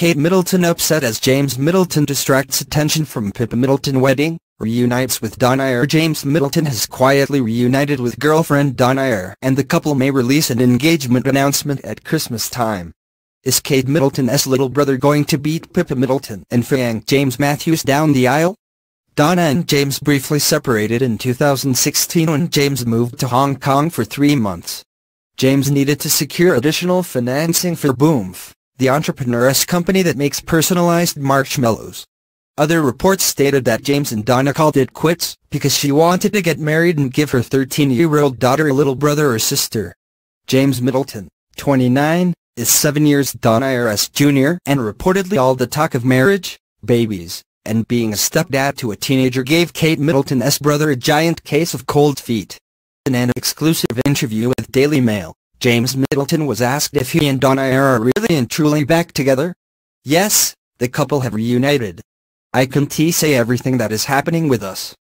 Kate Middleton upset as James Middleton distracts attention from Pippa Middleton wedding, reunites with Donna Air James Middleton has quietly reunited with girlfriend Donna Air and the couple may release an engagement announcement at Christmas time. Is Kate Middleton's little brother going to beat Pippa Middleton and yank James Matthews down the aisle? Donna and James briefly separated in 2016 when James moved to Hong Kong for three months. James needed to secure additional financing for Boomf, the entrepreneur's company that makes personalized marshmallows. Other reports stated that James and Donna called it quits because she wanted to get married and give her 13-year-old daughter a little brother or sister. James Middleton, 29, is seven years Donna junior and reportedly all the talk of marriage, babies, and being a stepdad to a teenager gave Kate Middleton's brother a giant case of cold feet. In an exclusive interview with Daily Mail, James Middleton was asked if he and Donna are really and truly back together. Yes, the couple have reunited. I can't say everything that is happening with us.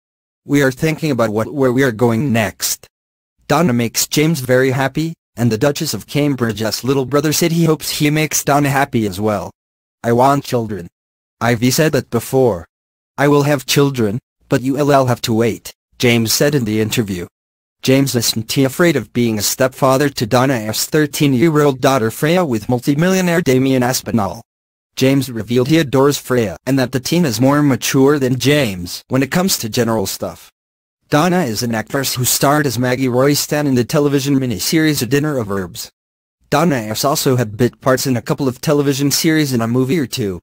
We are thinking about what where we are going next. Donna makes James very happy, and the Duchess of Cambridge's little brother said he hopes he makes Donna happy as well. I want children. Ivy said that before. I will have children, but you'll have to wait, James said in the interview. James isn't he afraid of being a stepfather to Donna's 13-year-old daughter Freya with multimillionaire Damian Aspinall. James revealed he adores Freya and that the teen is more mature than James when it comes to general stuff. Donna is an actress who starred as Maggie Royston in the television miniseries A Dinner of Herbs. Donna has also had bit parts in a couple of television series and a movie or two.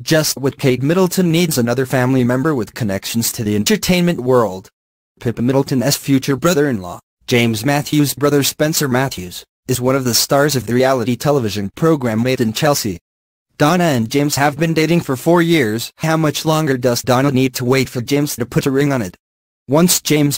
Just what Kate Middleton needs another family member with connections to the entertainment world. Pippa Middleton's future brother-in-law, James Matthews' brother Spencer Matthews, is one of the stars of the reality television program Made in Chelsea. Donna and James have been dating for four years. How much longer does Donna need to wait for James to put a ring on it? Once James